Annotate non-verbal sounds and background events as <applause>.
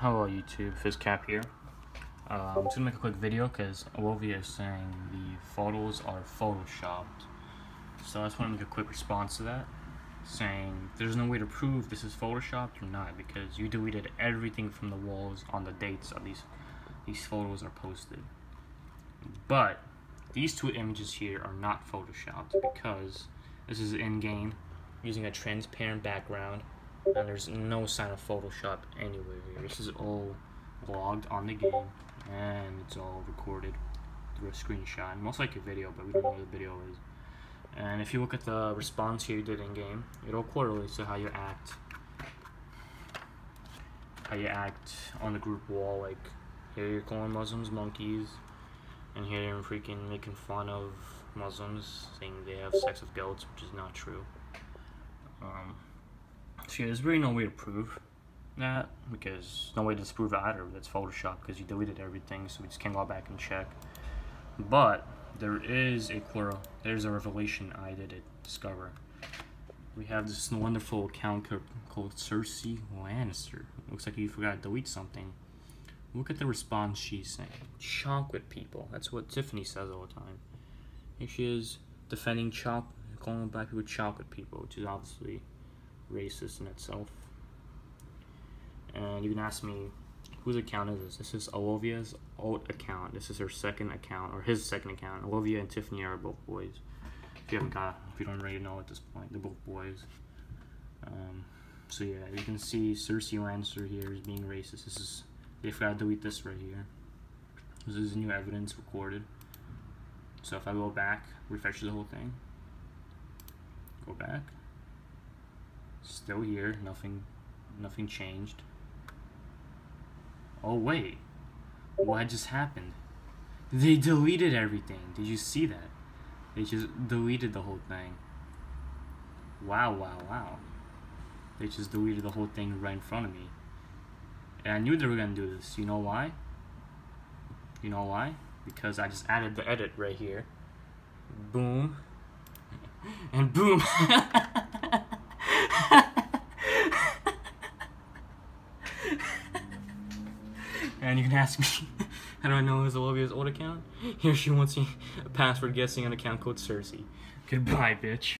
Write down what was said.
Hello YouTube, FizCap here. Uh, I'm just gonna make a quick video because Olivia is saying the photos are photoshopped. So I just want to make a quick response to that, saying there's no way to prove this is photoshopped or not because you deleted everything from the walls on the dates of these these photos are posted. But these two images here are not photoshopped because this is in-game using a transparent background and there's no sign of Photoshop anywhere here. This is all logged on the game, and it's all recorded through a screenshot. Most likely video, but we don't know what the video is. And if you look at the response here you did in game, it all correlates to how you act. How you act on the group wall, like here you're calling Muslims monkeys, and here you're freaking making fun of Muslims, saying they have sex with goats, which is not true. Um, so there's really no way to prove that because no way to disprove either that's Photoshop because you deleted everything, so we just can't go back and check. But there is a quarrel. There's a revelation I did discover. We have this wonderful account called Cersei Lannister. Looks like you forgot to delete something. Look at the response she's saying. Chocolate people. That's what Tiffany says all the time. Here she is defending chocolate, calling black people chocolate people, which is obviously racist in itself. And you can ask me, whose account is this? This is Olivia's alt account. This is her second account, or his second account. Olivia and Tiffany are both boys. If you haven't got, if you don't already know at this point, they're both boys. Um, so yeah, you can see Cersei Lannister here is being racist. This is, they forgot to delete this right here. This is new evidence recorded. So if I go back, refresh the whole thing, go back, Still here, nothing nothing changed. Oh wait. What just happened? They deleted everything. Did you see that? They just deleted the whole thing. Wow, wow, wow. They just deleted the whole thing right in front of me. And I knew they were gonna do this. You know why? You know why? Because I just added the edit right here. Boom. <laughs> And boom. <laughs> and you can ask me, <laughs> how do I know it's Olivia's old account? Here she wants me a password guessing an account called Cersei. Goodbye, bitch.